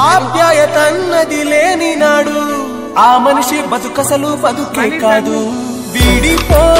ఆప్యాయతన్నది లేని నాడు ఆ మనిషి బతుకసలు బతుకే కాదు. వీడిపో